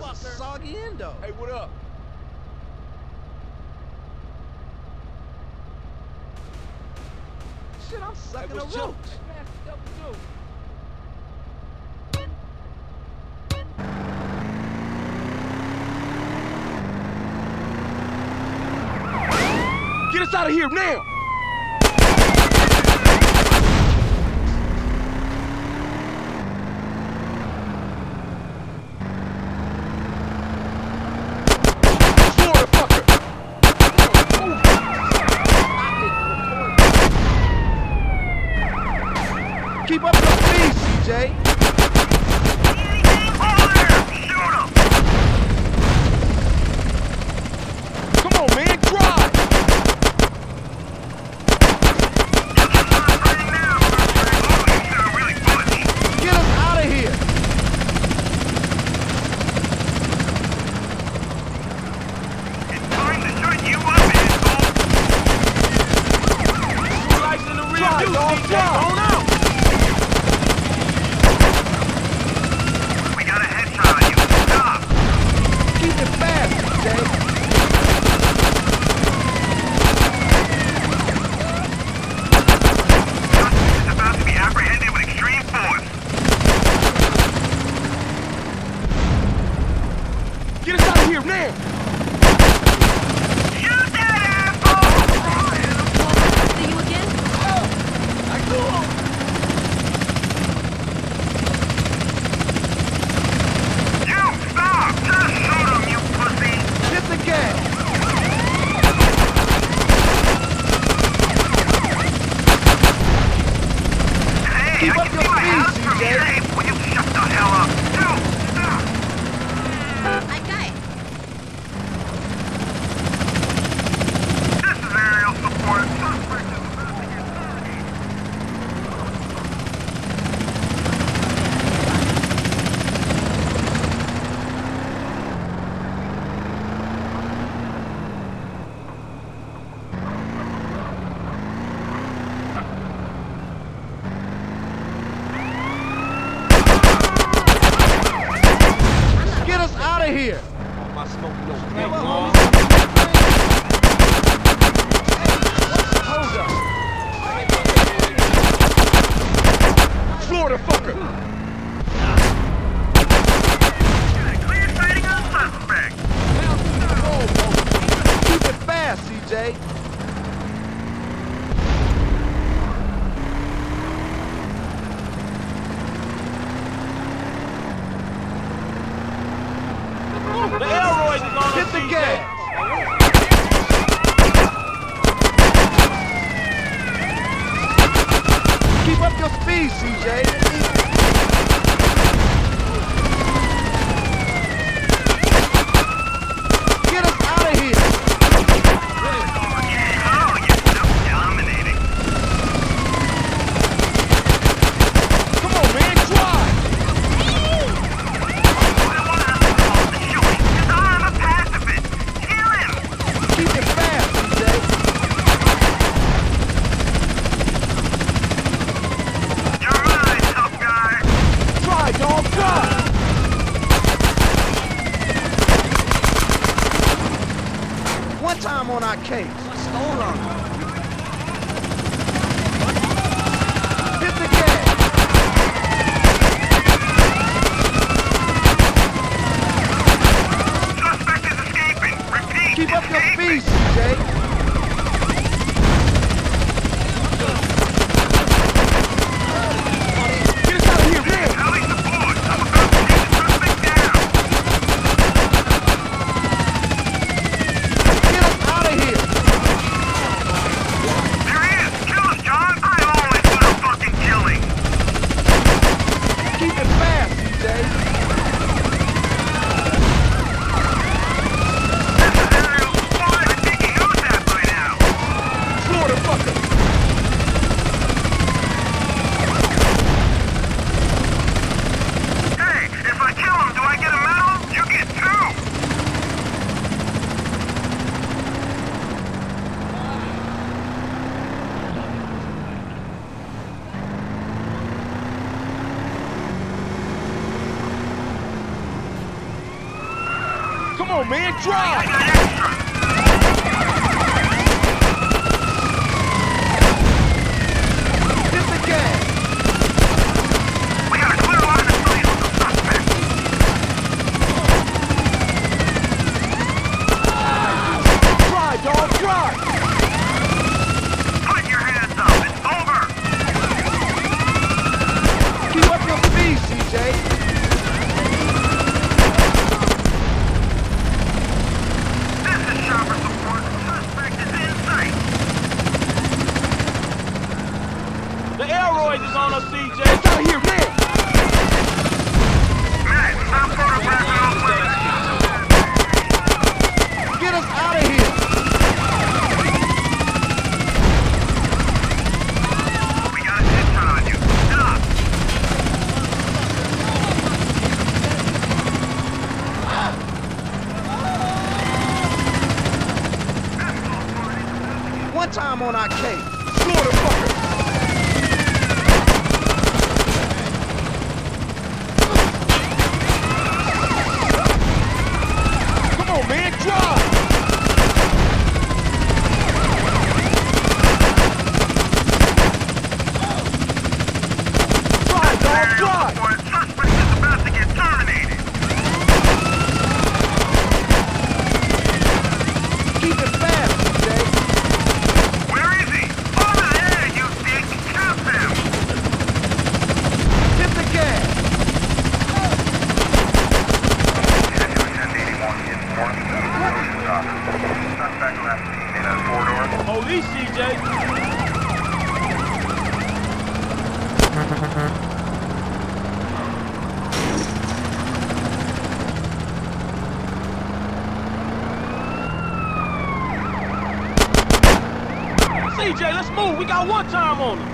motherfucker. soggy end though. Hey, what up? Shit, I'm sucking hey, a roach. Get us out of here now! Keep up your peace, CJ. motherfucker! easy, Jake. drop. one time on our cake. time on.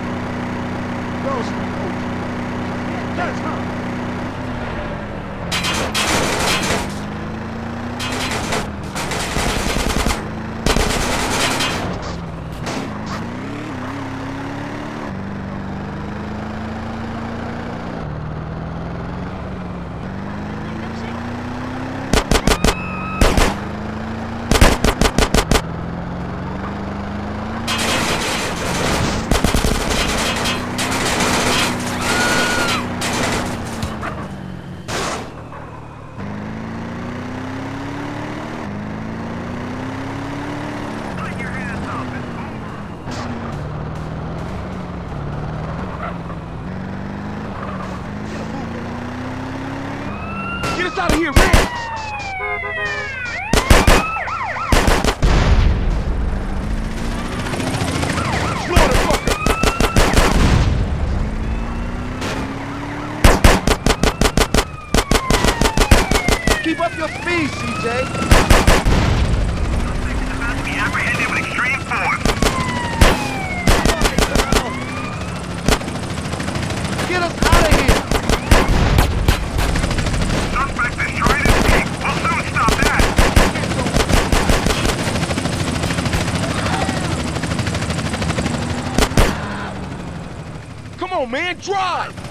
drive!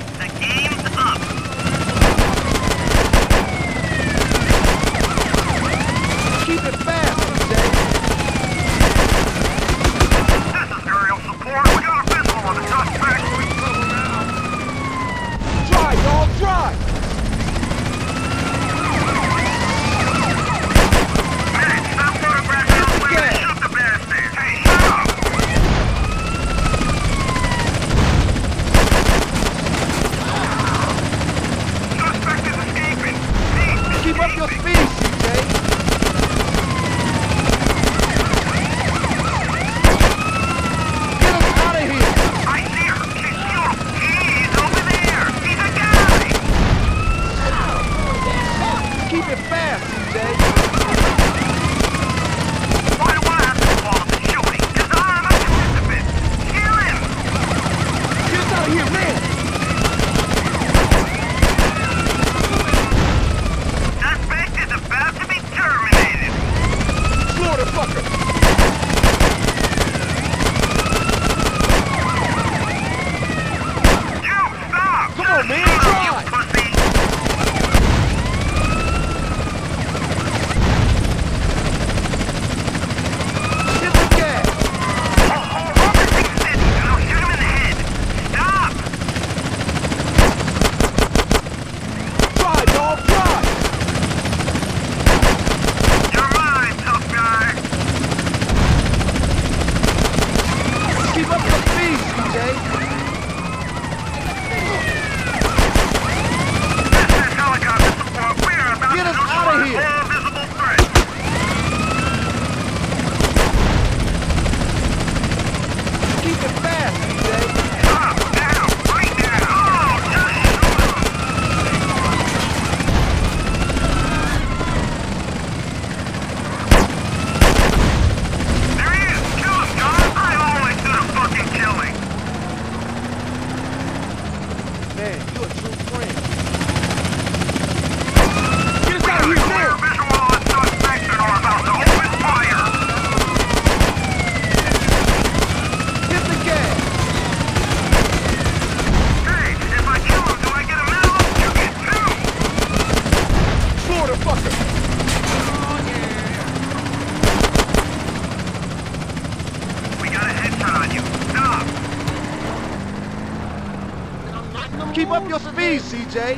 Keep up your speed, CJ!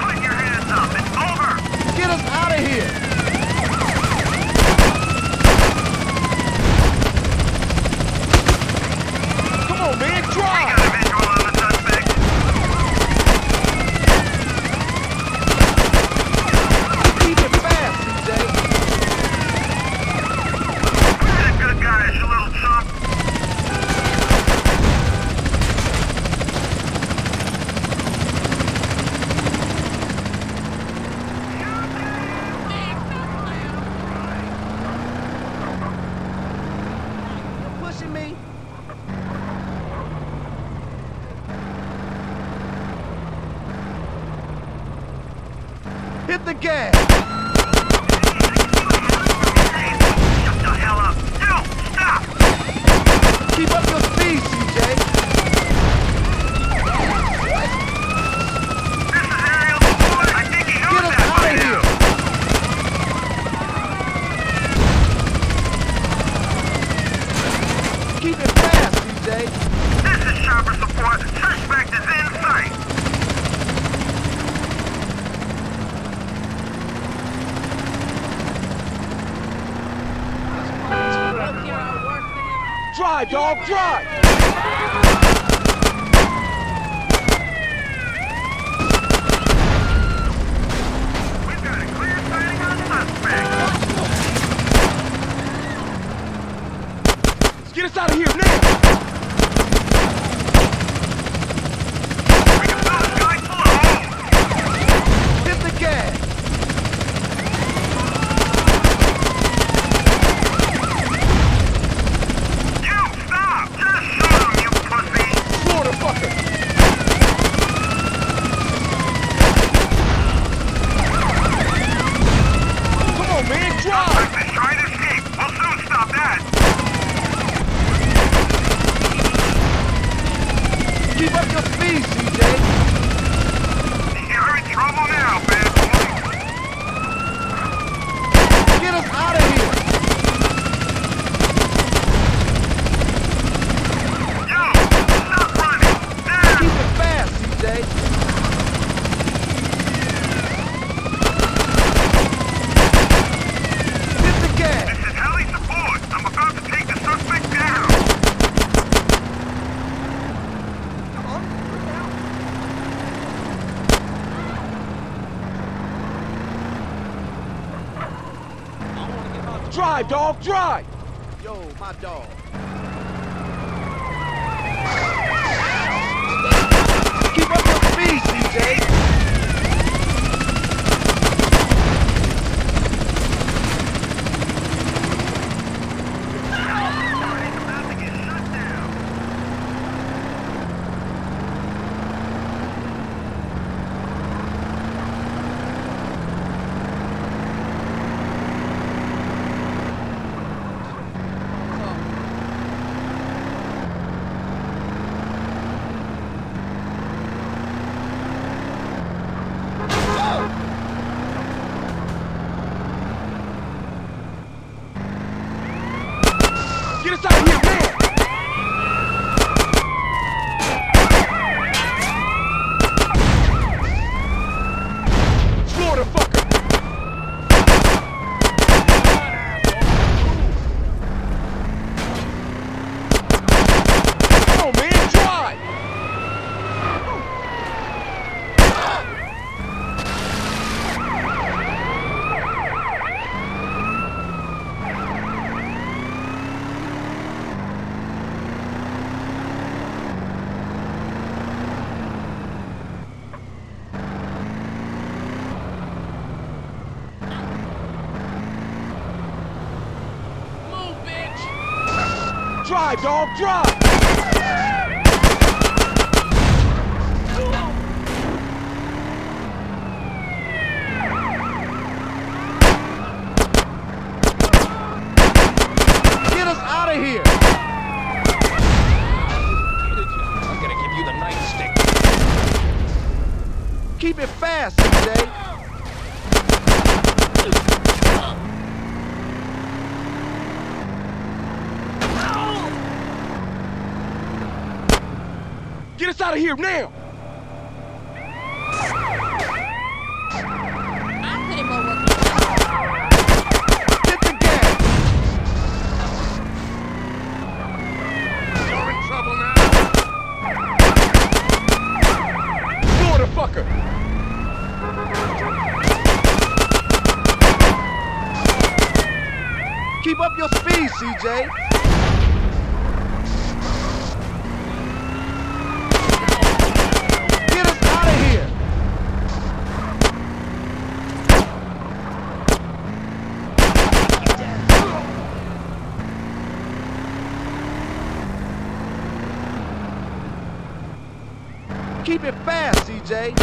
Put your hands up! It's over! Get us out of here! hit the gas! Drive, dog, drive! Drive, dog, drive! Yo, my dog. Keep up your speed, CJ! Dog, drive! Get us out of here! I'm gonna give you the nightstick. Keep it fast, CJ. Get us out of here now! The! You're in trouble now. Keep up your speed, CJ. Get us out of here! Keep it fast, CJ.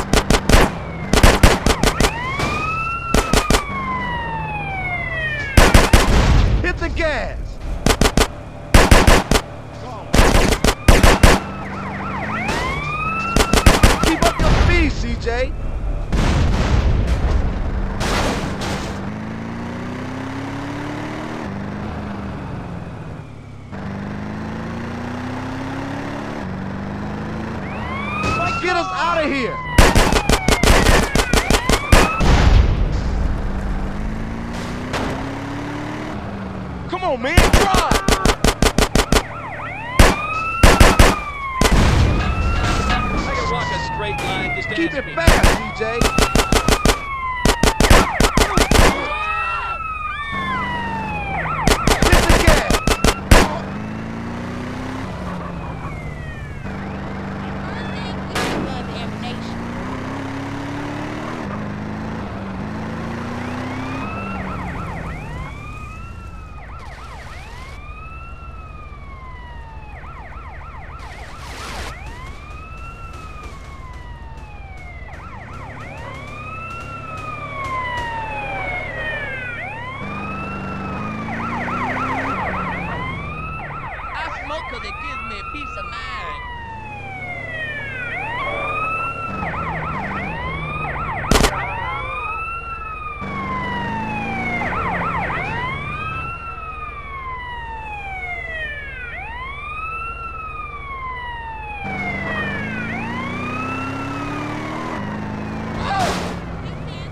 Hit the gas. Keep up your speed, CJ. Get us out of here. Come on, man, drive! I can walk a straight line. Just Keep it me. fast, CJ. Hit the gas. Love ammunition. I smoke 'cause it gives me peace of mind.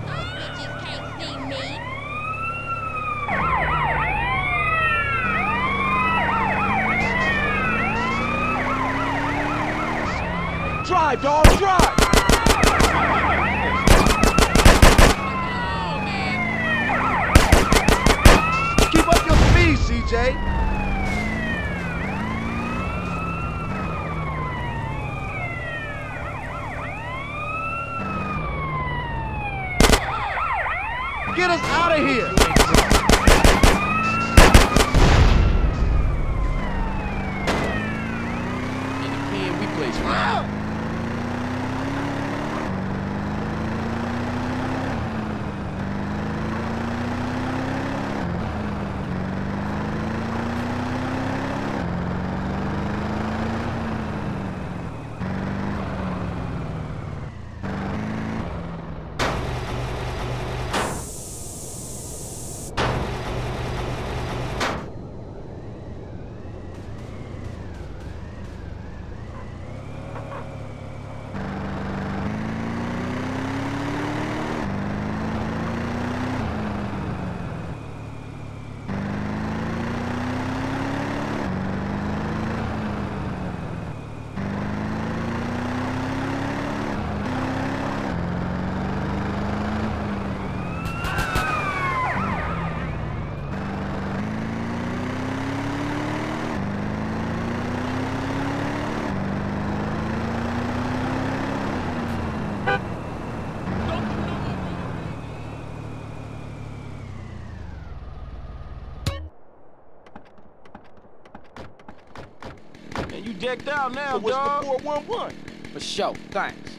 Those bitches can't see me. Drive, dog, drive! Oh, man. Keep up your speed, CJ. Get us out of here. Decked out now, So what's dog. the 411? For sure, thanks.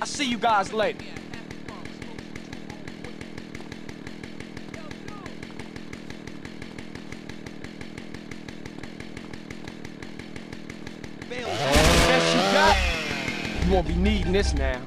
I'll see you guys later. Best you got? You won't be needing this now.